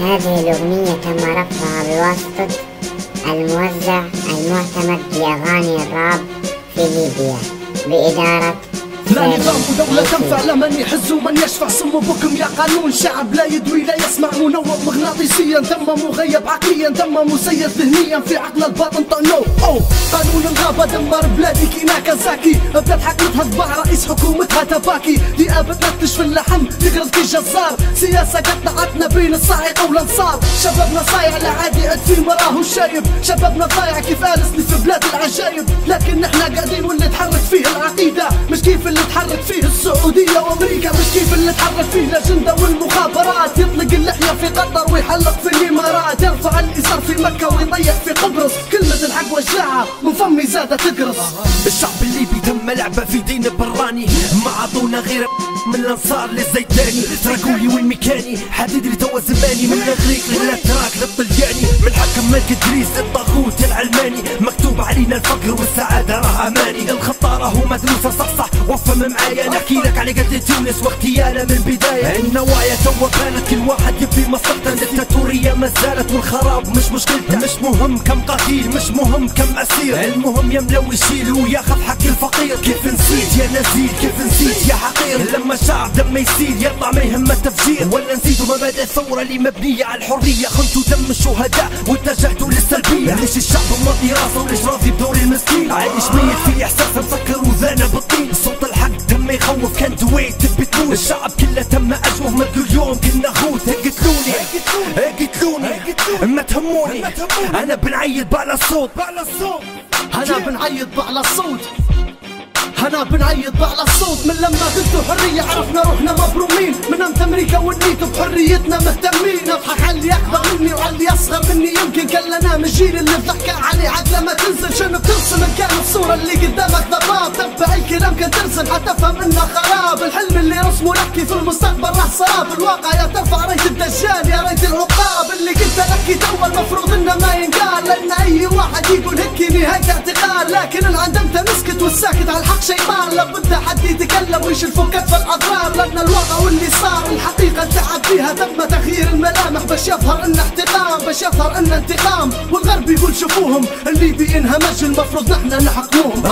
هذه الأغنية تم رفعها بواسطة الموزع المعتمد لأغاني الراب في ليبيا بإدارة لا نظام ودولة تنفع لمن يحز ومن يشفع صم بكم قانون شعب لا يدوي لا يسمع منوع مغناطيسيا. تم مغيب عقليا تم مسير ذهنيا. في عقل الباطن طنو أو قانون الغابة دمر بلادي كي ناكازاكي بدات حكمتها طباع رئيس حكومتها تباكي. تنتج في اللحم تقرض كي جزار سياسة قطعتنا بين الصاعقة والأنصار. شبابنا صايع لا عادي في مراه شايب. شبابنا ضايع كيف آلسني في بلاد العجايب. لكن إحنا قاعدين واللي تحرك فيه العقيدة. مش كيف اللي تحرك فيه السعودية وأمريكا. مش كيف اللي تحرك فيه؟ الأجندة والمخابرات. يطلق اللحية في قطر ويحلق في الإمارات. يرفع الإزار في مكة ويضيع في قبرص. كلمة الحق وجاعة من فمي زادة تقرص. الشعب الليبي تم لعبة في دين براني ما عطونا غير من الأنصار للزيتاني. تراكولي والميكاني حديد لي توا زماني. من الإغريق للأتراك للطلياني. من حكم ملك ادريس للطاغوت العلماني. مكتوب علينا الفقر والسعادة راه اماني الخطة راهو مدروسة صح صح. وفهم معايا. نحكي لك على قد تونس واغتيالها من البداية. النوايا توا كانت كل واحد يبي مصلحته ما زالت والخراب مش مشكلته مش مهم كم قتيل مش مهم كم أسير. المهم يملو يشيل وياخذ حق الفقير. كيف نسيت يا نزيل كيف نسيت يا حقير. لما الشعب دم يسيل يطلع ما يهمه التفجير. ولا نزيدوا مبادئ الثورة اللي مبنية على الحرية. خنتوا دم الشهداء واتجهتوا للسلبية. ليش الشعب ماضي راسه؟ وليش راضي بدور المسكين؟ عايش ميت في إحساس مسكر وذانا بالطين صوت الحق دم يخوف كان دويت تبي تموت. الشعب كله تم أجوه مدوا اليوم. كنا قتلوني ما تهموني. أنا بنعيد بعلى الصوت. أنا بنعيط بعلى الصوت. أنا بنعيط بعلى الصوت. من لما قلتوا حرية عرفنا روحنا مبرومين. من أمت أمريكا والنيتو بحريتنا مهتمين. نضحك على اللي اكبر مني وعلى اللي اصغر مني. يمكن كلنا من الجيل اللي ضحك عليه. عاد لما تنزل شنو بترسم؟ إن كان الصورة اللي قدامك ضباب تبع الكلام كان ترسم حتفهم إنه خراب. الحلم اللي رسمه لك في المستقبل راح سراب الواقع يا ترفع ريت الدجال يا ريت العقاب. اللي قلت لك تو المفروض إنه ما ينقال. لأن أي واحد يقول هيك نهاية اعتقال. لكن العندم تمسكت والساكت على الحق شيطان لابد حد يتكلم ويشيل فوق كتف الأضرار. لأن الواقع واللي صار الحقيقة تعب فيها تم تغيير الملامح. باش يظهر إنه احتقام باش يظهر إنه انتقام. والغرب يقول شوفوهم الليبي انهمج المفروض نحن نحكموهم.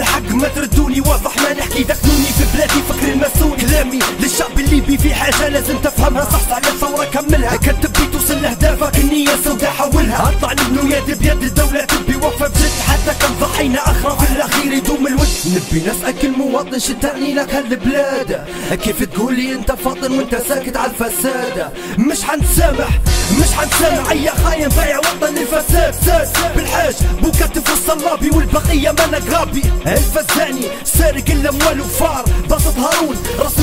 الحق ما تردوني واضح ما نحكي. دخلوني في بلادي فكر المسؤول. كلامي للشعب الليبي في حاجة لازم تفهمها. صح على الثورة كملها. كان تبي توصل لأهدافك النية سوداء حولها. اطلع نبنو يد بيد الدولة تبي وقفة بجد. حتى ضحينا أخرى في الأخير يدوم الود نبي نسألك المواطن شو تعني لك هالبلاد. كيف تقولي أنت فاطن وأنت ساكت على الفساد؟ مش حنسامح مش حنسامح. أي خاين ضيع وطن للفساد. ساد بالحاج بوكتف والصلابي والبقية ما قرابي الفزاني سارق الأموال وفار. بسط هارون رأس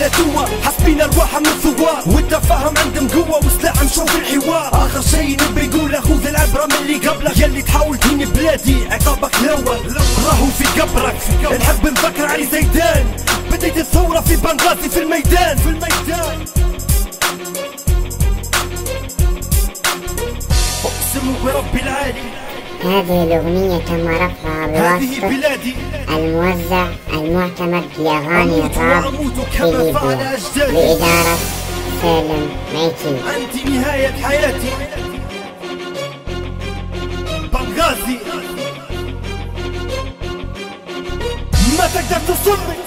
الا توا حاسبين ارواحها من ثوار والتفاهم عندهم قوة وسلاح نشوف الحوار. آخر شي نبي يقوله خذ العبرة من اللي قبلك يلي تحاول تهني بلادي. عقابك الأول راهو في قبرك. نحب نذكر علي زيدان. بديت الثورة في بنغازي في الميدان. في هذه الأغنية تم رفعها بواسطة الموزع المعتمد لأغاني الراب في ليبيا بإدارة سالم ميتي. أنت نهاية حياتي. بنغازي. ما تقدر تصمم.